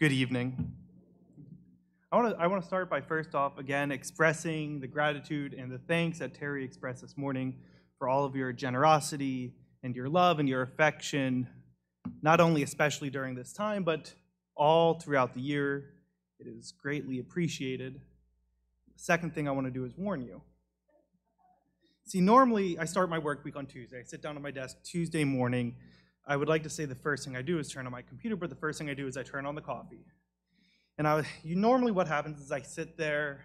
Good evening. I want to I want to start by first off again expressing the gratitude and the thanks that Terry expressed this morning for all of your generosity and your love and your affection, not only especially during this time, but all throughout the year. It is greatly appreciated. The second thing I want to do is warn you. See, normally I start my work week on Tuesday. I sit down at my desk Tuesday morning. I would like to say the first thing I do is turn on my computer, but the first thing I do is I turn on the coffee. And I, you, normally what happens is I sit there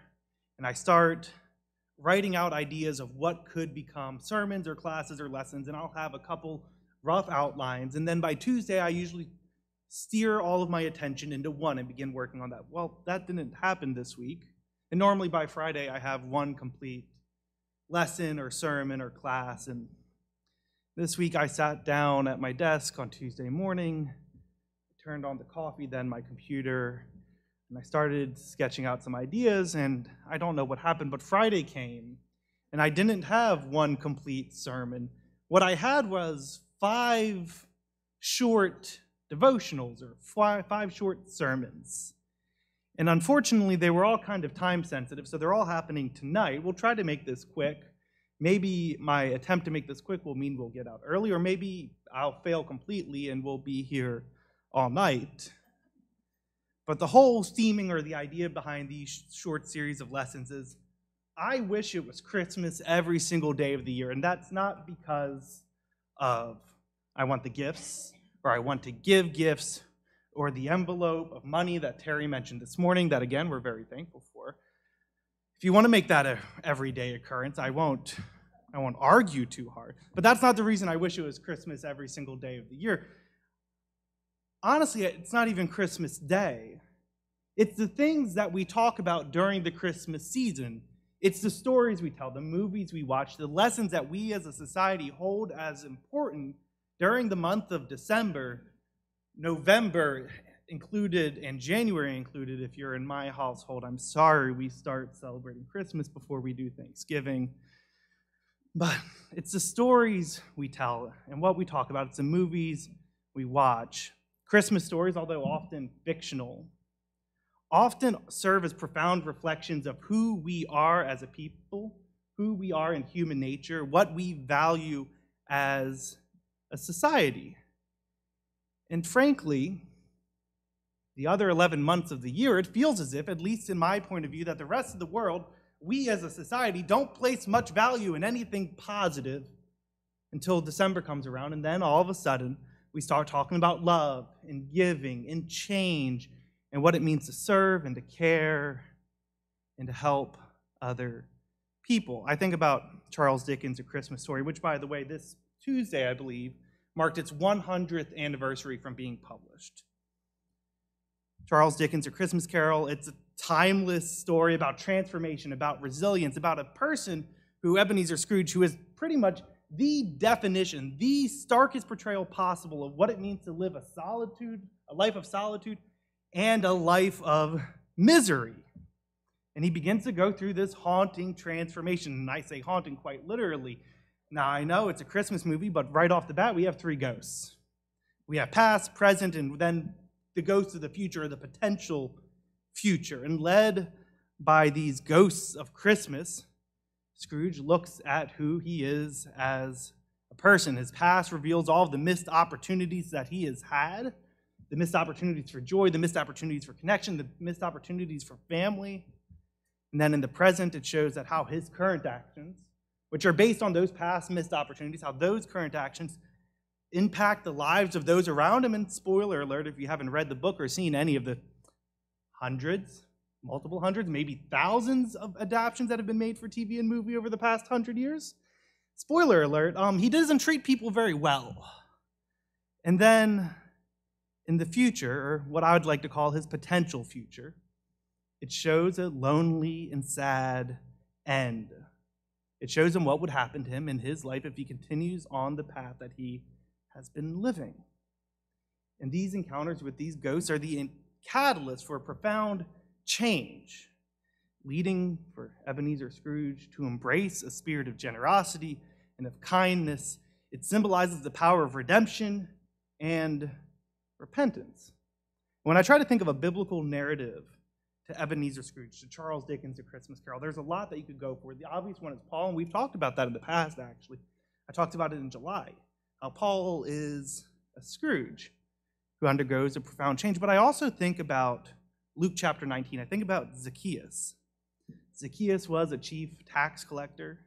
and I start writing out ideas of what could become sermons or classes or lessons, and I'll have a couple rough outlines. And then by Tuesday, I usually steer all of my attention into one and begin working on that. Well, that didn't happen this week. And normally by Friday, I have one complete lesson or sermon or class. And this week, I sat down at my desk on Tuesday morning, turned on the coffee, then my computer, and I started sketching out some ideas, and I don't know what happened, but Friday came, and I didn't have one complete sermon. What I had was five short devotionals or five short sermons. And unfortunately, they were all kind of time sensitive, so they're all happening tonight. We'll try to make this quick. Maybe my attempt to make this quick will mean we'll get out early, or maybe I'll fail completely and we'll be here all night. But the whole theming or the idea behind these short series of lessons is I wish it was Christmas every single day of the year. And that's not because of I want the gifts or I want to give gifts or the envelope of money that Terry mentioned this morning, that again, we're very thankful for. If you want to make that a everyday occurrence, I won't. I won't argue too hard. But that's not the reason I wish it was Christmas every single day of the year honestly, it's not even Christmas Day. It's the things that we talk about during the Christmas season. It's the stories we tell, the movies we watch, the lessons that we as a society hold as important during the month of December, November included, and January included. If you're in my household, I'm sorry we start celebrating Christmas before we do Thanksgiving. But it's the stories we tell and what we talk about, it's the movies we watch. Christmas stories, although often fictional, often serve as profound reflections of who we are as a people, who we are in human nature, what we value as a society. And frankly, the other 11 months of the year, it feels as if, at least in my point of view, that the rest of the world, we as a society, don't place much value in anything positive until December comes around. And then all of a sudden, we start talking about love and giving and change and what it means to serve and to care and to help other people. I think about Charles Dickens' A Christmas Story, which, by the way, this Tuesday, I believe, marked its 100th anniversary from being published. Charles Dickens' A Christmas Carol, it's a timeless story about transformation, about resilience, about a person who, Ebenezer Scrooge, who is pretty much the definition, the starkest portrayal possible of what it means to live a solitude, a life of solitude, and a life of misery. And he begins to go through this haunting transformation. And I say haunting quite literally. Now, I know it's a Christmas movie, but right off the bat, we have three ghosts. We have past, present, and then the ghosts of the future, the potential future. And led by these ghosts of Christmas, Scrooge looks at who he is as a person. His past reveals all of the missed opportunities that he has had the missed opportunities for joy, the missed opportunities for connection, the missed opportunities for family. And then in the present, it shows that how his current actions, which are based on those past missed opportunities, how those current actions impact the lives of those around him. And spoiler alert, if you haven't read the book or seen any of the hundreds multiple hundreds, maybe thousands of adaptations that have been made for TV and movie over the past hundred years. Spoiler alert, um, he doesn't treat people very well. And then in the future, or what I would like to call his potential future, it shows a lonely and sad end. It shows him what would happen to him in his life if he continues on the path that he has been living. And these encounters with these ghosts are the catalyst for a profound change, leading for Ebenezer Scrooge to embrace a spirit of generosity and of kindness. It symbolizes the power of redemption and repentance. When I try to think of a biblical narrative to Ebenezer Scrooge, to Charles Dickens, to Christmas Carol, there's a lot that you could go for. The obvious one is Paul, and we've talked about that in the past, actually. I talked about it in July. How Paul is a Scrooge who undergoes a profound change. But I also think about Luke chapter 19. I think about Zacchaeus. Zacchaeus was a chief tax collector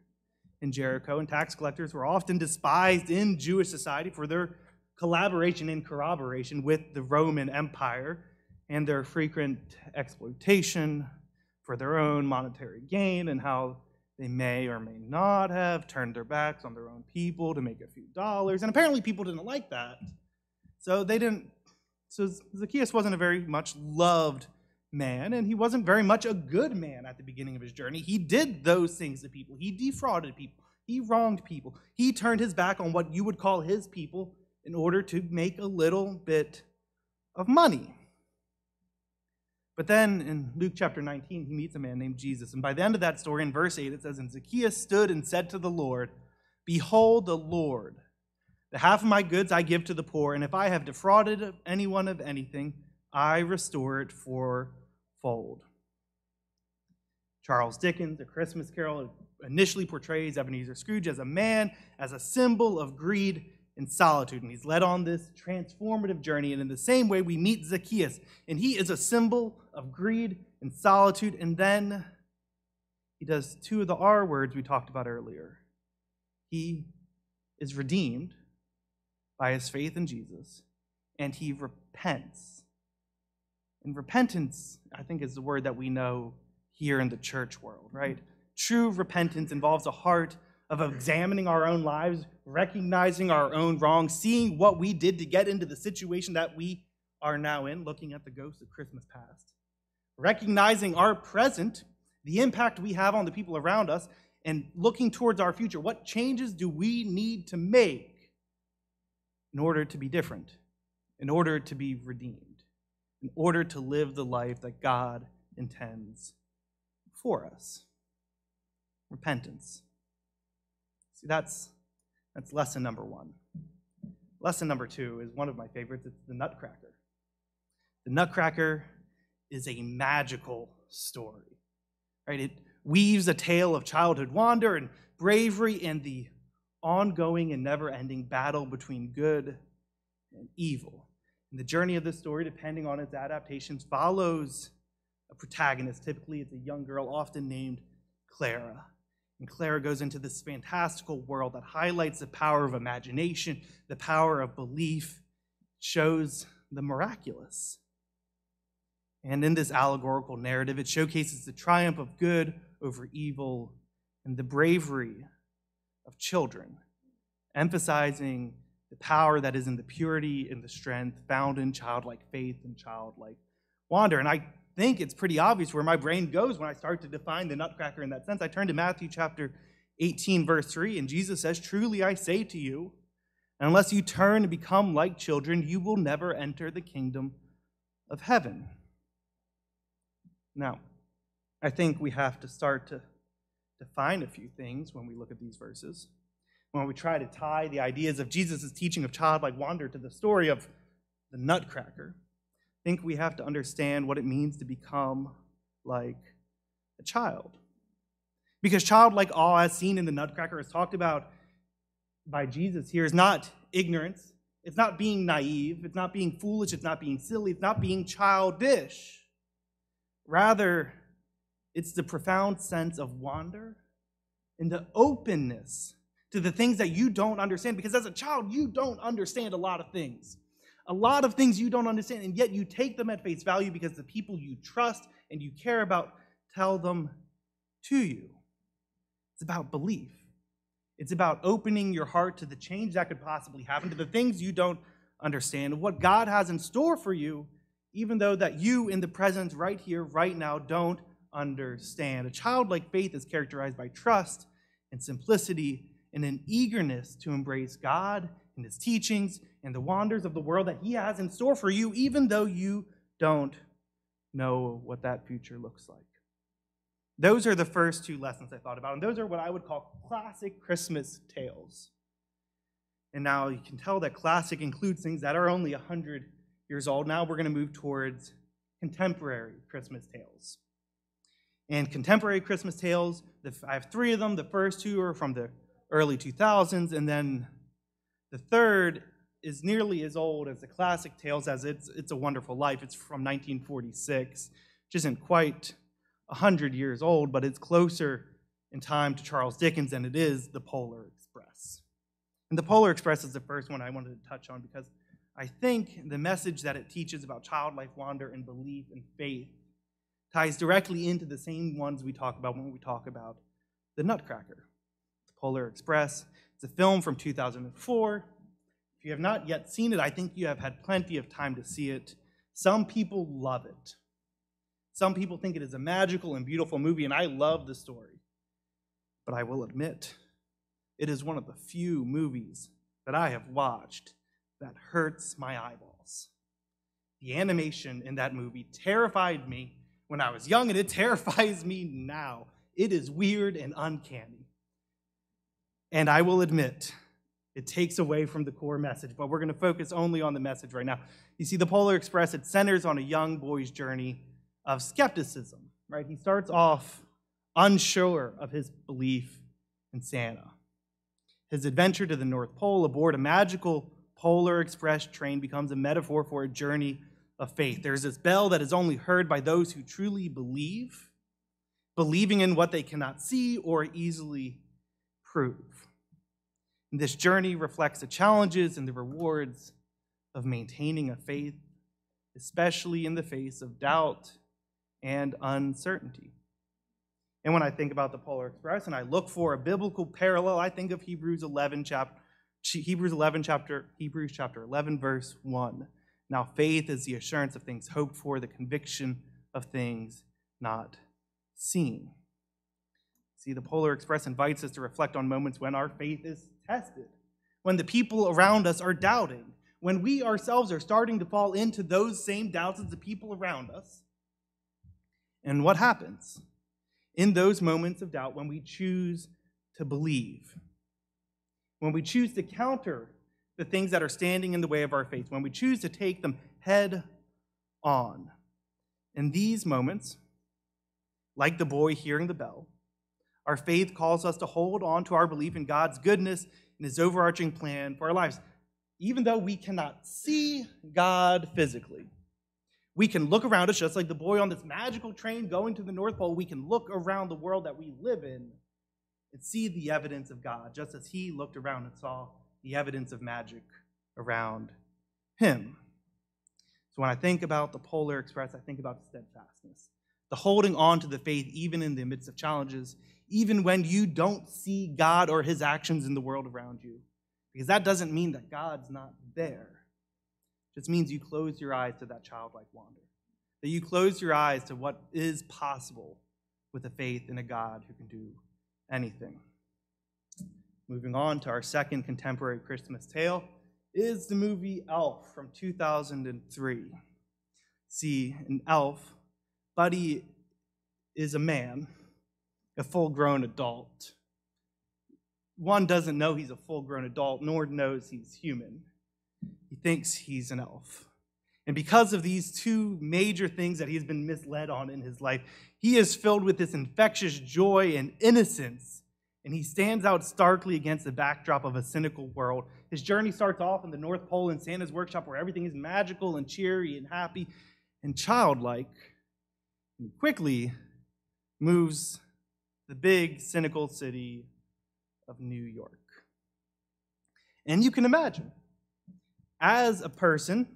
in Jericho, and tax collectors were often despised in Jewish society for their collaboration and corroboration with the Roman Empire and their frequent exploitation for their own monetary gain and how they may or may not have turned their backs on their own people to make a few dollars. And apparently people didn't like that. So they didn't so Zacchaeus wasn't a very much loved man, and he wasn't very much a good man at the beginning of his journey. He did those things to people. He defrauded people. He wronged people. He turned his back on what you would call his people in order to make a little bit of money. But then in Luke chapter 19, he meets a man named Jesus. And by the end of that story, in verse 8, it says, And Zacchaeus stood and said to the Lord, Behold, the Lord the half of my goods I give to the poor, and if I have defrauded anyone of anything, I restore it fourfold. Charles Dickens, A Christmas Carol, initially portrays Ebenezer Scrooge as a man, as a symbol of greed and solitude. And he's led on this transformative journey. And in the same way, we meet Zacchaeus, and he is a symbol of greed and solitude. And then he does two of the R words we talked about earlier. He is redeemed by his faith in Jesus, and he repents. And repentance, I think, is the word that we know here in the church world, right? True repentance involves a heart of examining our own lives, recognizing our own wrongs, seeing what we did to get into the situation that we are now in, looking at the ghosts of Christmas past, recognizing our present, the impact we have on the people around us, and looking towards our future. What changes do we need to make in order to be different, in order to be redeemed, in order to live the life that God intends for us. Repentance. See, that's, that's lesson number one. Lesson number two is one of my favorites. It's the Nutcracker. The Nutcracker is a magical story, right? It weaves a tale of childhood wonder and bravery and the ongoing and never ending battle between good and evil. And the journey of this story, depending on its adaptations, follows a protagonist. Typically, it's a young girl, often named Clara. And Clara goes into this fantastical world that highlights the power of imagination, the power of belief, shows the miraculous. And in this allegorical narrative, it showcases the triumph of good over evil and the bravery of children, emphasizing the power that is in the purity and the strength found in childlike faith and childlike wonder. And I think it's pretty obvious where my brain goes when I start to define the nutcracker in that sense. I turn to Matthew chapter 18, verse 3, and Jesus says, Truly I say to you, unless you turn and become like children, you will never enter the kingdom of heaven. Now, I think we have to start to define a few things when we look at these verses. When we try to tie the ideas of Jesus' teaching of childlike wonder to the story of the nutcracker, think we have to understand what it means to become like a child. Because childlike awe, as seen in the nutcracker, is talked about by Jesus here, is not ignorance. It's not being naive. It's not being foolish. It's not being silly. It's not being childish. Rather, it's the profound sense of wonder and the openness to the things that you don't understand. Because as a child, you don't understand a lot of things. A lot of things you don't understand, and yet you take them at face value because the people you trust and you care about tell them to you. It's about belief. It's about opening your heart to the change that could possibly happen, to the things you don't understand, what God has in store for you, even though that you in the present, right here, right now, don't understand. A childlike faith is characterized by trust and simplicity and an eagerness to embrace God and His teachings and the wonders of the world that He has in store for you, even though you don't know what that future looks like. Those are the first two lessons I thought about, and those are what I would call classic Christmas tales. And now you can tell that classic includes things that are only 100 years old. Now we're going to move towards contemporary Christmas tales. And contemporary Christmas tales, I have three of them. The first two are from the early 2000s, and then the third is nearly as old as the classic tales as It's, it's a Wonderful Life. It's from 1946, which isn't quite 100 years old, but it's closer in time to Charles Dickens than it is the Polar Express. And the Polar Express is the first one I wanted to touch on because I think the message that it teaches about childlike wonder and belief and faith ties directly into the same ones we talk about when we talk about the Nutcracker. Polar Express. It's a film from 2004. If you have not yet seen it, I think you have had plenty of time to see it. Some people love it. Some people think it is a magical and beautiful movie, and I love the story. But I will admit, it is one of the few movies that I have watched that hurts my eyeballs. The animation in that movie terrified me when I was young, and it terrifies me now. It is weird and uncanny. And I will admit, it takes away from the core message, but we're going to focus only on the message right now. You see, the Polar Express, it centers on a young boy's journey of skepticism, right? He starts off unsure of his belief in Santa. His adventure to the North Pole aboard a magical Polar Express train becomes a metaphor for a journey of faith. There's this bell that is only heard by those who truly believe, believing in what they cannot see or easily prove. And this journey reflects the challenges and the rewards of maintaining a faith, especially in the face of doubt and uncertainty. And when I think about the Polar Express and I look for a biblical parallel, I think of Hebrews 11 chapter Hebrews 11 chapter Hebrews chapter 11 verse 1. Now faith is the assurance of things hoped for, the conviction of things not seen. See, the Polar Express invites us to reflect on moments when our faith is tested, when the people around us are doubting, when we ourselves are starting to fall into those same doubts as the people around us. And what happens in those moments of doubt when we choose to believe? when we choose to counter the things that are standing in the way of our faith, when we choose to take them head on. In these moments, like the boy hearing the bell, our faith calls us to hold on to our belief in God's goodness and his overarching plan for our lives. Even though we cannot see God physically, we can look around us just like the boy on this magical train going to the North Pole. We can look around the world that we live in and see the evidence of God, just as he looked around and saw the evidence of magic around him. So when I think about the Polar Express, I think about steadfastness, the holding on to the faith even in the midst of challenges, even when you don't see God or his actions in the world around you. Because that doesn't mean that God's not there. It just means you close your eyes to that childlike wonder, that you close your eyes to what is possible with a faith in a God who can do anything. Moving on to our second contemporary Christmas tale is the movie Elf from 2003. See, an Elf, Buddy is a man, a full grown adult. One doesn't know he's a full grown adult, nor knows he's human. He thinks he's an elf. And because of these two major things that he's been misled on in his life, he is filled with this infectious joy and innocence. And he stands out starkly against the backdrop of a cynical world. His journey starts off in the North Pole in Santa's workshop where everything is magical and cheery and happy and childlike. And quickly moves the big, cynical city of New York. And you can imagine, as a person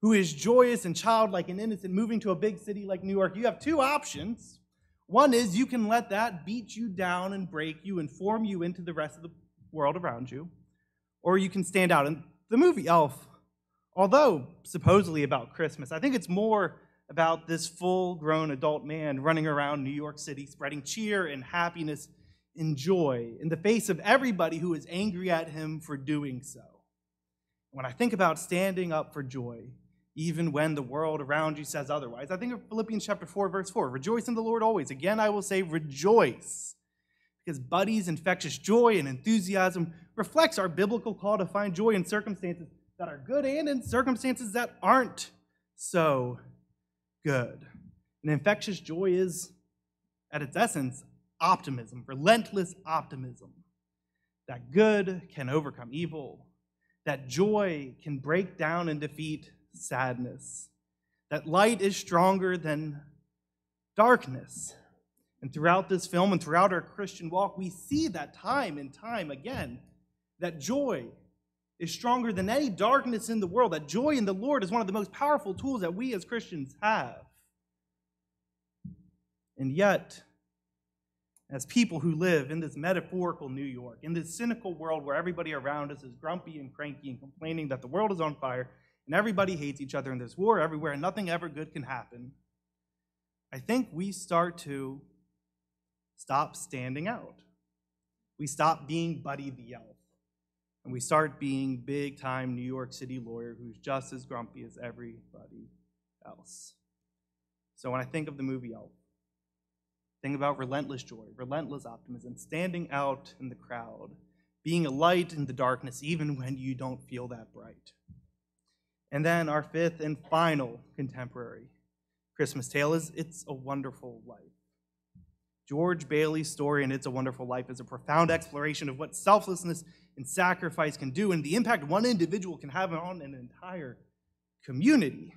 who is joyous and childlike and innocent, moving to a big city like New York, you have two options. One is you can let that beat you down and break you and form you into the rest of the world around you, or you can stand out. And the movie Elf, although supposedly about Christmas, I think it's more about this full grown adult man running around New York City, spreading cheer and happiness and joy in the face of everybody who is angry at him for doing so. When I think about standing up for joy, even when the world around you says otherwise. I think of Philippians chapter 4, verse 4. Rejoice in the Lord always. Again, I will say rejoice. Because Buddy's infectious joy and enthusiasm reflects our biblical call to find joy in circumstances that are good and in circumstances that aren't so good. And infectious joy is, at its essence, optimism, relentless optimism. That good can overcome evil, that joy can break down and defeat sadness, that light is stronger than darkness. And throughout this film and throughout our Christian walk, we see that time and time again that joy is stronger than any darkness in the world, that joy in the Lord is one of the most powerful tools that we as Christians have. And yet, as people who live in this metaphorical New York, in this cynical world where everybody around us is grumpy and cranky and complaining that the world is on fire and everybody hates each other and there's war everywhere and nothing ever good can happen, I think we start to stop standing out. We stop being Buddy the Elf. And we start being big time New York City lawyer who's just as grumpy as everybody else. So when I think of the movie Elf, think about relentless joy, relentless optimism, standing out in the crowd, being a light in the darkness even when you don't feel that bright. And then our fifth and final contemporary Christmas tale is It's a Wonderful Life. George Bailey's story in It's a Wonderful Life is a profound exploration of what selflessness and sacrifice can do and the impact one individual can have on an entire community.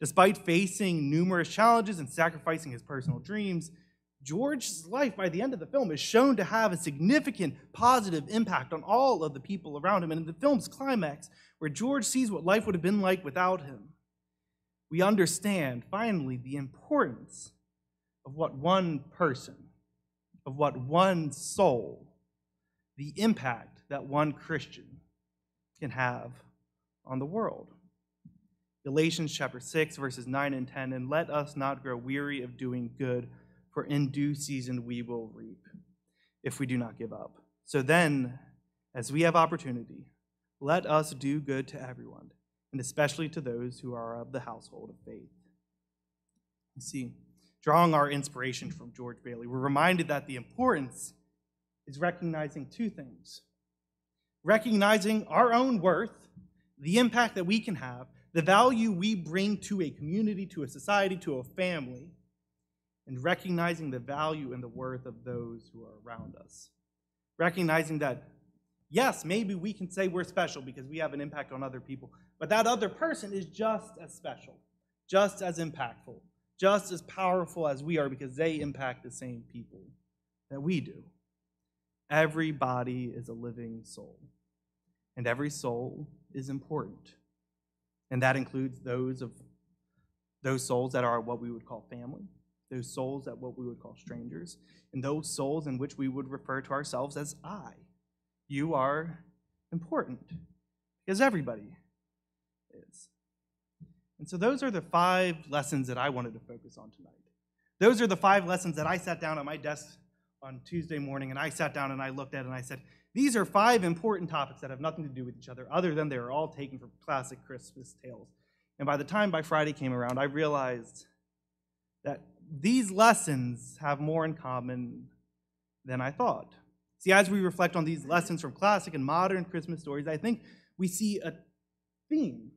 Despite facing numerous challenges and sacrificing his personal dreams, George's life by the end of the film is shown to have a significant positive impact on all of the people around him. And in the film's climax, where George sees what life would have been like without him, we understand finally the importance of what one person, of what one soul, the impact that one Christian can have on the world. Galatians chapter 6, verses 9 and 10 And let us not grow weary of doing good, for in due season we will reap if we do not give up. So then, as we have opportunity, let us do good to everyone, and especially to those who are of the household of faith. You see, drawing our inspiration from George Bailey, we're reminded that the importance is recognizing two things recognizing our own worth, the impact that we can have, the value we bring to a community, to a society, to a family, and recognizing the value and the worth of those who are around us. Recognizing that, yes, maybe we can say we're special because we have an impact on other people, but that other person is just as special, just as impactful, just as powerful as we are because they impact the same people that we do. Every body is a living soul, and every soul is important. And that includes those of those souls that are what we would call family, those souls that what we would call strangers, and those souls in which we would refer to ourselves as I. You are important because everybody is. And so those are the five lessons that I wanted to focus on tonight. Those are the five lessons that I sat down at my desk on Tuesday morning and I sat down and I looked at and I said, these are five important topics that have nothing to do with each other, other than they are all taken from classic Christmas tales. And by the time by Friday came around, I realized that these lessons have more in common than I thought. See, as we reflect on these lessons from classic and modern Christmas stories, I think we see a theme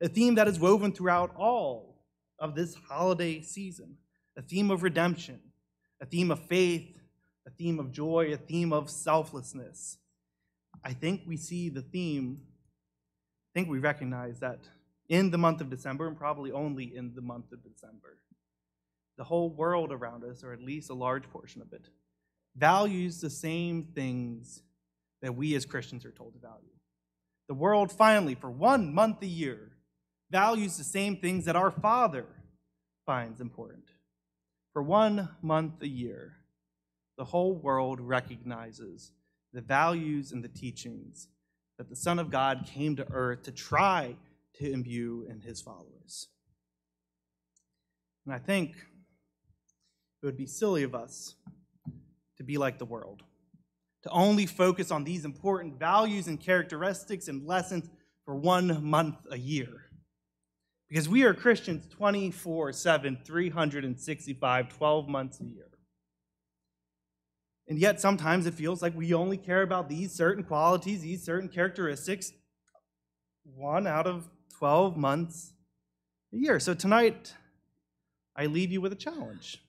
a theme that is woven throughout all of this holiday season a theme of redemption, a theme of faith, a theme of joy, a theme of selflessness. I think we see the theme, I think we recognize that in the month of December, and probably only in the month of December, the whole world around us, or at least a large portion of it, values the same things that we as Christians are told to value. The world finally, for one month a year, values the same things that our Father finds important. For one month a year, the whole world recognizes the values and the teachings that the Son of God came to earth to try to imbue in his followers. And I think it would be silly of us to be like the world, to only focus on these important values and characteristics and lessons for one month a year. Because we are Christians 24 7, 365, 12 months a year. And yet sometimes it feels like we only care about these certain qualities, these certain characteristics one out of 12 months a year. So tonight, I leave you with a challenge.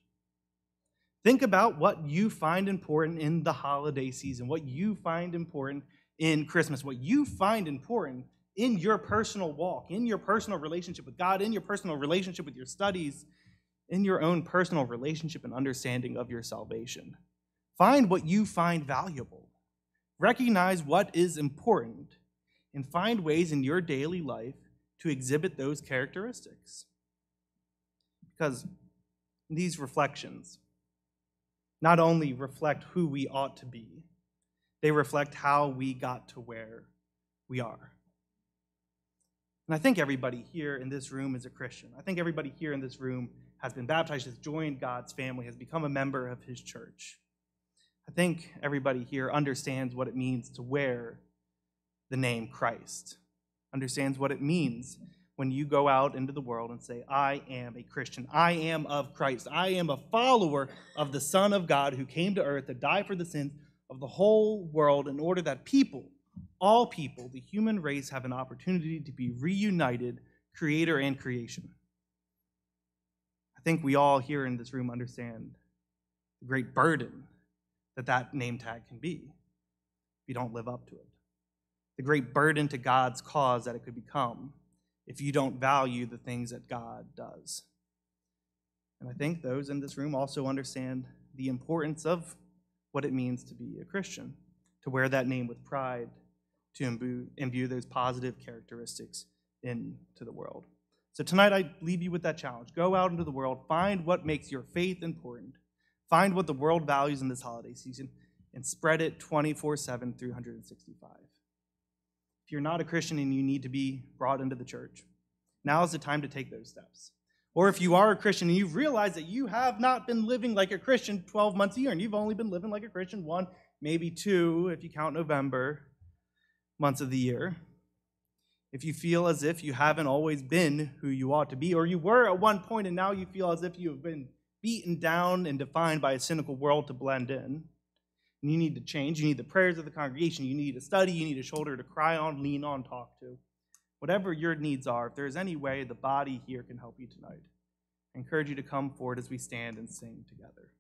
Think about what you find important in the holiday season, what you find important in Christmas, what you find important in your personal walk, in your personal relationship with God, in your personal relationship with your studies, in your own personal relationship and understanding of your salvation. Find what you find valuable. Recognize what is important and find ways in your daily life to exhibit those characteristics. Because these reflections not only reflect who we ought to be, they reflect how we got to where we are. And I think everybody here in this room is a Christian. I think everybody here in this room has been baptized, has joined God's family, has become a member of his church. I think everybody here understands what it means to wear the name Christ, understands what it means when you go out into the world and say, I am a Christian. I am of Christ. I am a follower of the Son of God who came to earth to die for the sins of the whole world in order that people, all people, the human race, have an opportunity to be reunited, creator and creation. I think we all here in this room understand the great burden that that name tag can be if you don't live up to it. The great burden to God's cause that it could become if you don't value the things that God does. And I think those in this room also understand the importance of what it means to be a Christian, to wear that name with pride, to imbue, imbue those positive characteristics into the world. So tonight I leave you with that challenge. Go out into the world, find what makes your faith important, find what the world values in this holiday season, and spread it 24 7, 365. If you're not a Christian and you need to be brought into the church, now is the time to take those steps. Or if you are a Christian and you've realized that you have not been living like a Christian 12 months a year, and you've only been living like a Christian one, maybe two, if you count November, months of the year, if you feel as if you haven't always been who you ought to be, or you were at one point and now you feel as if you have been beaten down and defined by a cynical world to blend in, and you need to change, you need the prayers of the congregation, you need a study, you need a shoulder to cry on, lean on, talk to. Whatever your needs are, if there's any way the body here can help you tonight, I encourage you to come forward as we stand and sing together.